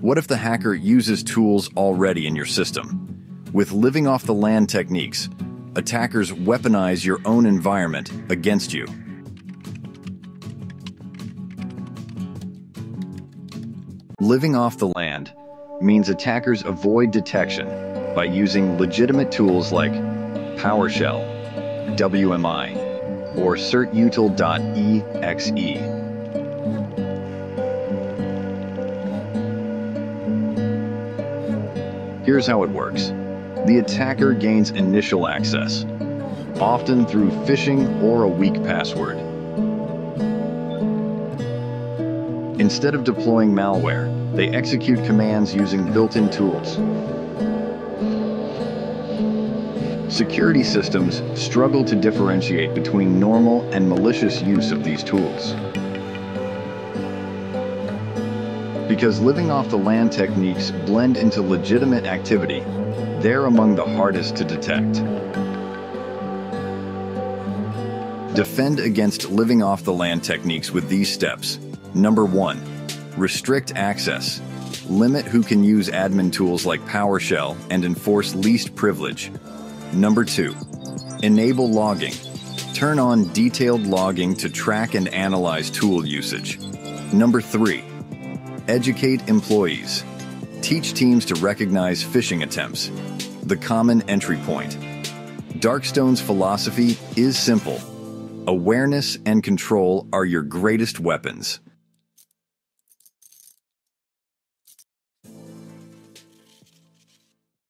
What if the hacker uses tools already in your system? With living off the land techniques, attackers weaponize your own environment against you. Living off the land means attackers avoid detection by using legitimate tools like PowerShell, WMI, or certutil.exe. Here's how it works. The attacker gains initial access, often through phishing or a weak password. Instead of deploying malware, they execute commands using built-in tools. Security systems struggle to differentiate between normal and malicious use of these tools. Because living off the land techniques blend into legitimate activity, they're among the hardest to detect. Defend against living off the land techniques with these steps. Number one, restrict access. Limit who can use admin tools like PowerShell and enforce least privilege. Number two, enable logging. Turn on detailed logging to track and analyze tool usage. Number three, educate employees. Teach teams to recognize phishing attempts. The common entry point. Darkstone's philosophy is simple. Awareness and control are your greatest weapons.